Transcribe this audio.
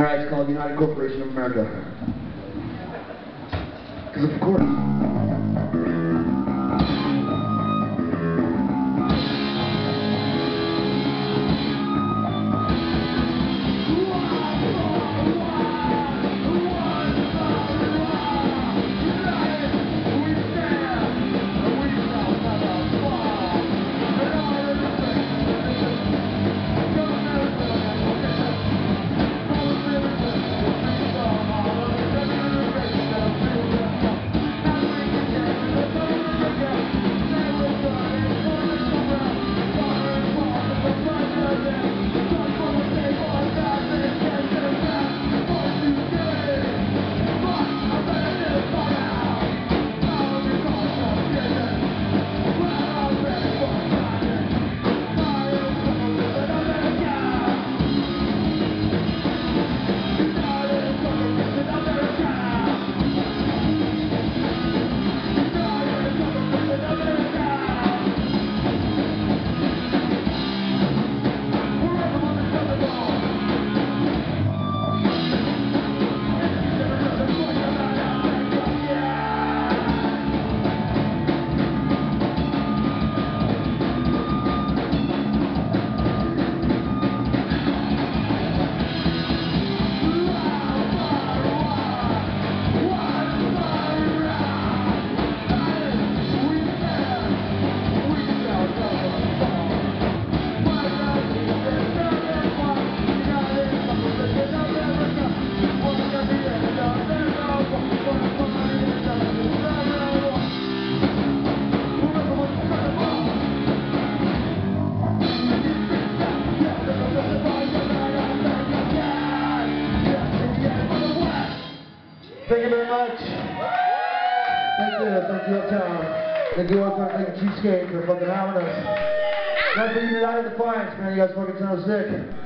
Alright, it's called United Corporation of America. Because of course. You, thank you Uptown. Thank you Uptown, thank you Cheapskate for fucking having us. Not for United Defiance, man, you guys fucking sound sick.